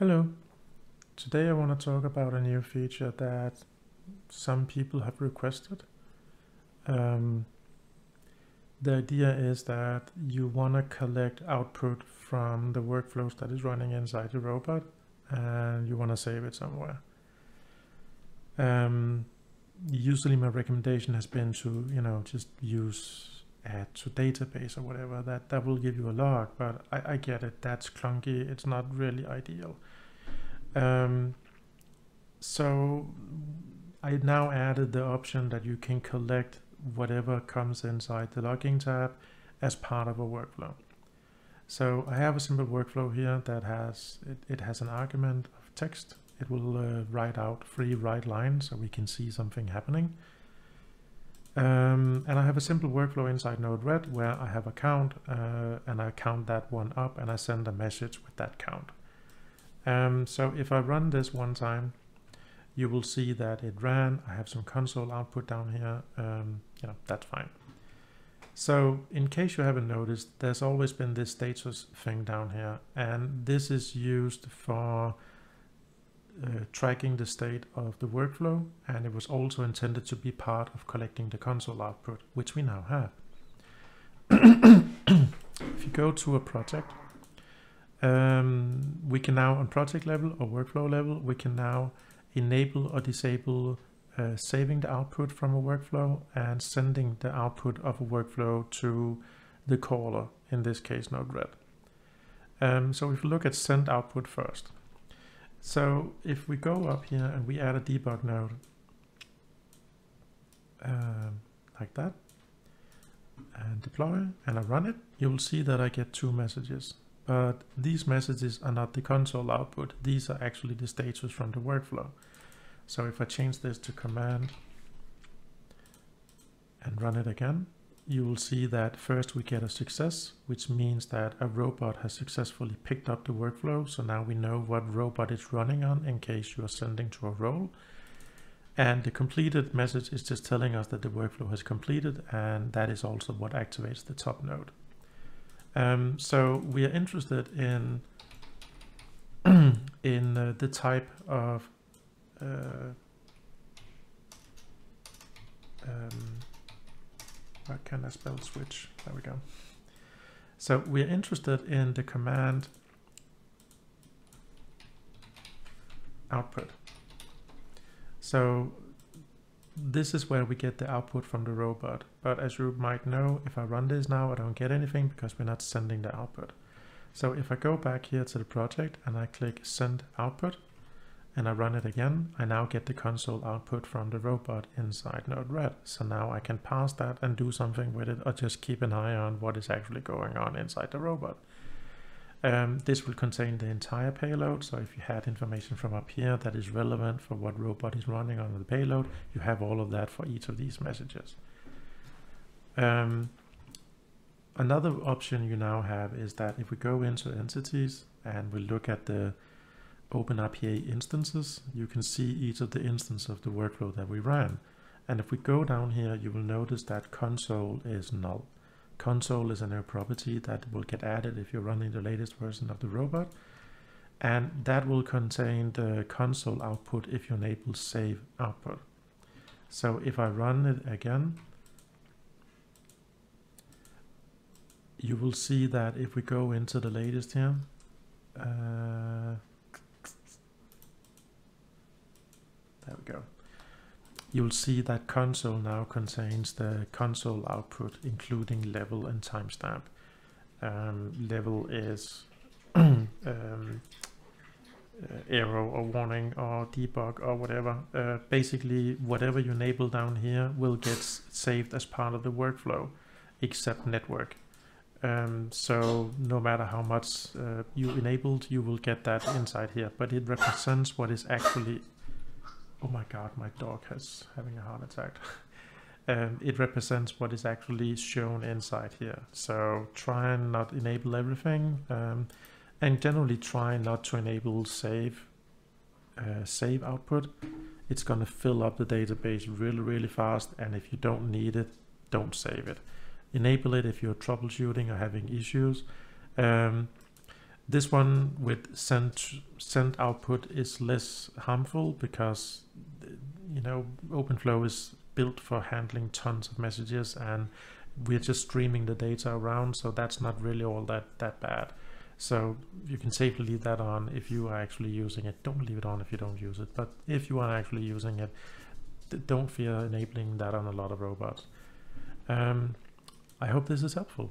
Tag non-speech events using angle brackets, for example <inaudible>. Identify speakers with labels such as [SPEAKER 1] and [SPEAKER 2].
[SPEAKER 1] Hello. Today I want to talk about a new feature that some people have requested. Um, the idea is that you want to collect output from the workflows that is running inside the robot and you want to save it somewhere. Um, usually my recommendation has been to, you know, just use add to database or whatever that that will give you a log but I, I get it. That's clunky. It's not really ideal. Um, so I now added the option that you can collect whatever comes inside the logging tab as part of a workflow. So I have a simple workflow here that has it, it has an argument of text. It will uh, write out free write lines so we can see something happening um, and I have a simple workflow inside Node-RED where I have a count uh, and I count that one up and I send a message with that count. Um, so if I run this one time, you will see that it ran. I have some console output down here. Um, yeah, that's fine. So in case you haven't noticed, there's always been this status thing down here. And this is used for uh, tracking the state of the workflow and it was also intended to be part of collecting the console output, which we now have. <coughs> if you go to a project, um, we can now on project level or workflow level, we can now enable or disable uh, saving the output from a workflow and sending the output of a workflow to the caller, in this case Node-RED. Um, so if you look at send output first, so if we go up here and we add a debug node um, like that and deploy and I run it, you will see that I get two messages. But these messages are not the console output. These are actually the status from the workflow. So if I change this to command and run it again, you will see that first we get a success, which means that a robot has successfully picked up the workflow. So now we know what robot it's running on in case you are sending to a role. And the completed message is just telling us that the workflow has completed and that is also what activates the top node. Um, so we are interested in <clears throat> in uh, the type of uh, um, why can I spell switch? There we go. So we're interested in the command output. So this is where we get the output from the robot. But as you might know, if I run this now, I don't get anything because we're not sending the output. So if I go back here to the project and I click send output, and I run it again, I now get the console output from the robot inside Node-RED. So now I can pass that and do something with it or just keep an eye on what is actually going on inside the robot. Um, this will contain the entire payload. So if you had information from up here that is relevant for what robot is running on the payload, you have all of that for each of these messages. Um, another option you now have is that if we go into entities and we look at the OpenRPA instances, you can see each of the instances of the workflow that we ran. And if we go down here, you will notice that console is null. Console is a new property that will get added if you're running the latest version of the robot. And that will contain the console output if you enable save output. So if I run it again, you will see that if we go into the latest here, uh, There we go. You'll see that console now contains the console output, including level and timestamp. Um, level is <clears throat> um, uh, error or warning or debug or whatever. Uh, basically, whatever you enable down here will get saved as part of the workflow, except network. Um, so no matter how much uh, you enabled, you will get that inside here, but it represents what is actually oh my god, my dog has having a heart attack. <laughs> um, it represents what is actually shown inside here. So try and not enable everything, um, and generally try not to enable save uh, save output. It's gonna fill up the database really, really fast, and if you don't need it, don't save it. Enable it if you're troubleshooting or having issues. Um, this one with send send output is less harmful because you know OpenFlow is built for handling tons of messages and we're just streaming the data around so that's not really all that that bad. So you can safely leave that on if you are actually using it. Don't leave it on if you don't use it but if you are actually using it don't fear enabling that on a lot of robots. Um, I hope this is helpful